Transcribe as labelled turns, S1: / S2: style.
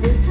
S1: this